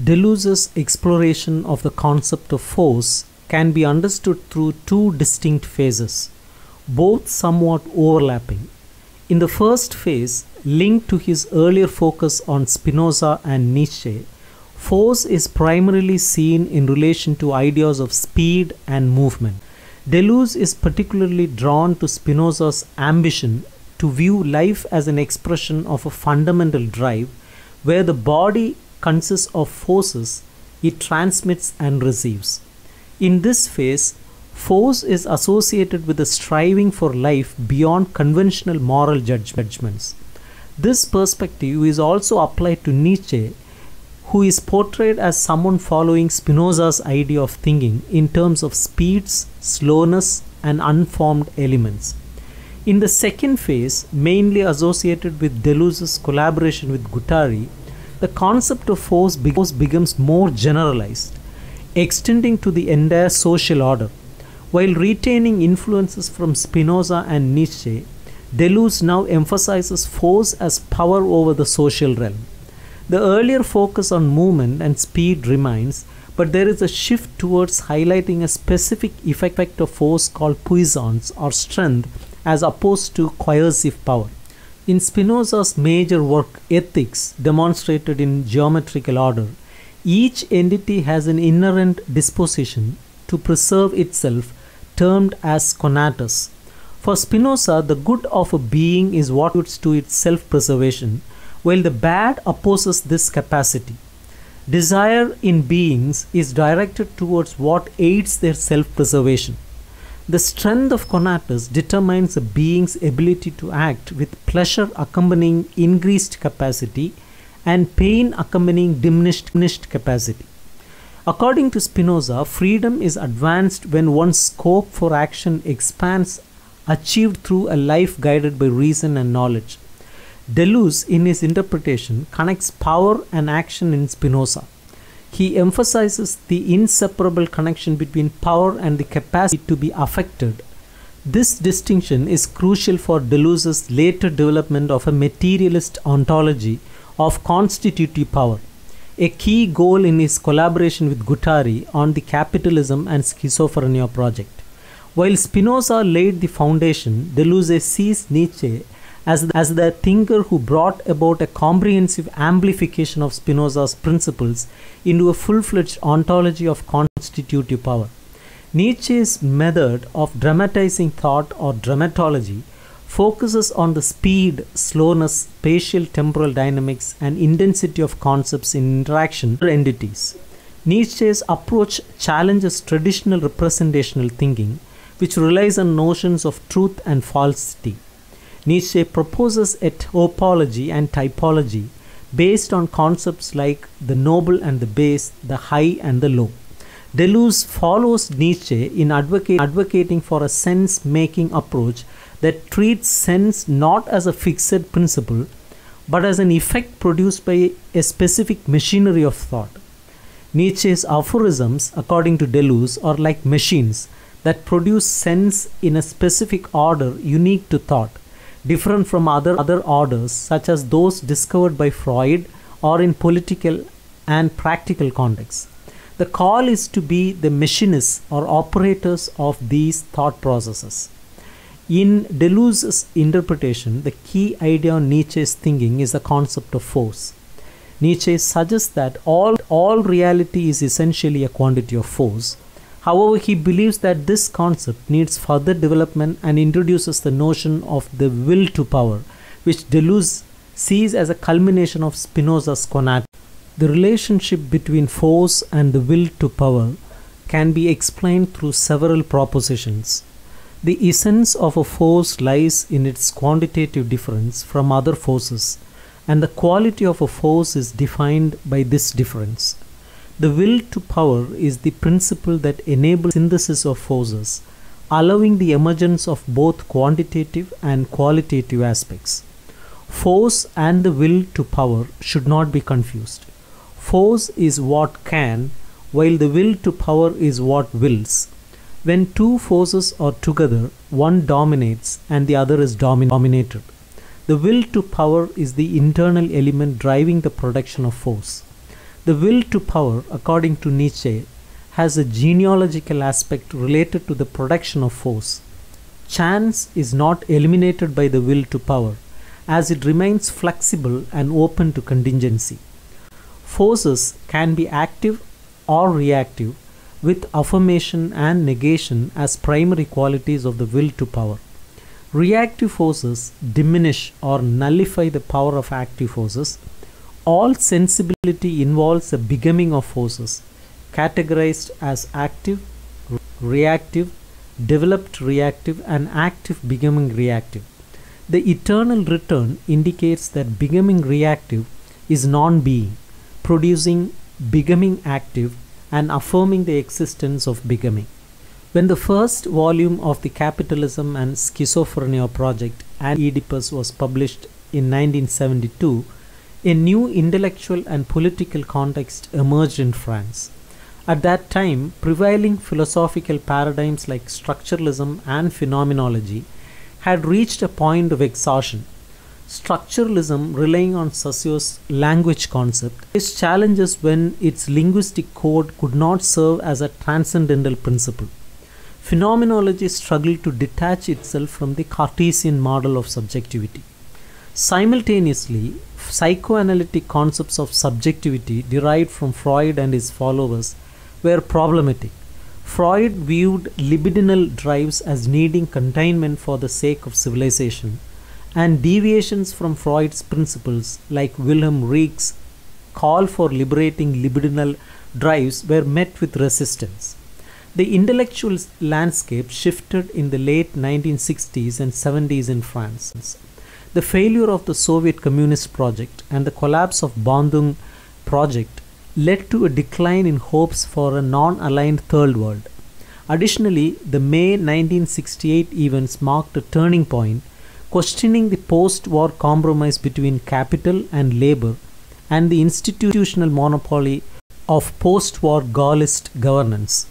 Deleuze's exploration of the concept of force can be understood through two distinct phases, both somewhat overlapping. In the first phase, linked to his earlier focus on Spinoza and Nietzsche, force is primarily seen in relation to ideas of speed and movement. Deleuze is particularly drawn to Spinoza's ambition to view life as an expression of a fundamental drive where the body consists of forces it transmits and receives. In this phase, force is associated with the striving for life beyond conventional moral judgments. This perspective is also applied to Nietzsche, who is portrayed as someone following Spinoza's idea of thinking in terms of speeds, slowness, and unformed elements. In the second phase, mainly associated with Deleuze's collaboration with Guattari, the concept of force becomes more generalized, extending to the entire social order. While retaining influences from Spinoza and Nietzsche, Deleuze now emphasizes force as power over the social realm. The earlier focus on movement and speed remains, but there is a shift towards highlighting a specific effect of force called puissance or strength as opposed to coercive power. In Spinoza's major work Ethics, demonstrated in geometrical order, each entity has an inherent disposition to preserve itself, termed as conatus. For Spinoza, the good of a being is what leads to its self preservation, while the bad opposes this capacity. Desire in beings is directed towards what aids their self preservation. The strength of conatus determines a being's ability to act with pleasure accompanying increased capacity and pain accompanying diminished, diminished capacity. According to Spinoza, freedom is advanced when one's scope for action expands, achieved through a life guided by reason and knowledge. Deleuze, in his interpretation, connects power and action in Spinoza he emphasizes the inseparable connection between power and the capacity to be affected. This distinction is crucial for Deleuze's later development of a materialist ontology of constitutive power, a key goal in his collaboration with Guattari on the Capitalism and Schizophrenia project. While Spinoza laid the foundation, Deleuze sees Nietzsche as the, as the thinker who brought about a comprehensive amplification of Spinoza's principles into a full fledged ontology of constitutive power. Nietzsche's method of dramatizing thought or dramatology focuses on the speed, slowness, spatial temporal dynamics, and intensity of concepts in interaction with entities. Nietzsche's approach challenges traditional representational thinking, which relies on notions of truth and falsity. Nietzsche proposes a topology and typology based on concepts like the noble and the base, the high and the low. Deleuze follows Nietzsche in advocate, advocating for a sense making approach that treats sense not as a fixed principle but as an effect produced by a specific machinery of thought. Nietzsche's aphorisms, according to Deleuze, are like machines that produce sense in a specific order unique to thought different from other, other orders such as those discovered by Freud or in political and practical contexts. The call is to be the machinists or operators of these thought processes. In Deleuze's interpretation, the key idea on Nietzsche's thinking is the concept of force. Nietzsche suggests that all, all reality is essentially a quantity of force, However, he believes that this concept needs further development and introduces the notion of the will to power, which Deleuze sees as a culmination of Spinoza's conatus. The relationship between force and the will to power can be explained through several propositions. The essence of a force lies in its quantitative difference from other forces, and the quality of a force is defined by this difference. The will to power is the principle that enables synthesis of forces, allowing the emergence of both quantitative and qualitative aspects. Force and the will to power should not be confused. Force is what can, while the will to power is what wills. When two forces are together, one dominates and the other is domin- dominated. The will to power is the internal element driving the production of force. The will to power, according to Nietzsche, has a genealogical aspect related to the production of force. Chance is not eliminated by the will to power, as it remains flexible and open to contingency. Forces can be active or reactive, with affirmation and negation as primary qualities of the will to power. Reactive forces diminish or nullify the power of active forces. All sensibility involves a becoming of forces, categorized as active, reactive, developed reactive, and active becoming reactive. The eternal return indicates that becoming reactive is non being, producing becoming active and affirming the existence of becoming. When the first volume of the Capitalism and Schizophrenia project Anti-Oedipus was published in 1972, a new intellectual and political context emerged in France. At that time, prevailing philosophical paradigms like structuralism and phenomenology had reached a point of exhaustion Structuralism, relying on Saussure's language concept, faced challenges when its linguistic code could not serve as a transcendental principle. Phenomenology struggled to detach itself from the Cartesian model of subjectivity. Simultaneously, psychoanalytic concepts of subjectivity derived from Freud and his followers were problematic. Freud viewed libidinal drives as needing containment for the sake of civilization and deviations from Freud's principles, like Wilhelm Reich's call for liberating libidinal drives, were met with resistance. The intellectual landscape shifted in the late 1960s and 70s in France. The failure of the Soviet Communist project and the collapse of Bandung project led to a decline in hopes for a non-aligned third world. Additionally, the May 1968 events marked a turning point questioning the post war compromise between capital and labor and the institutional monopoly of post war Gaullist governance.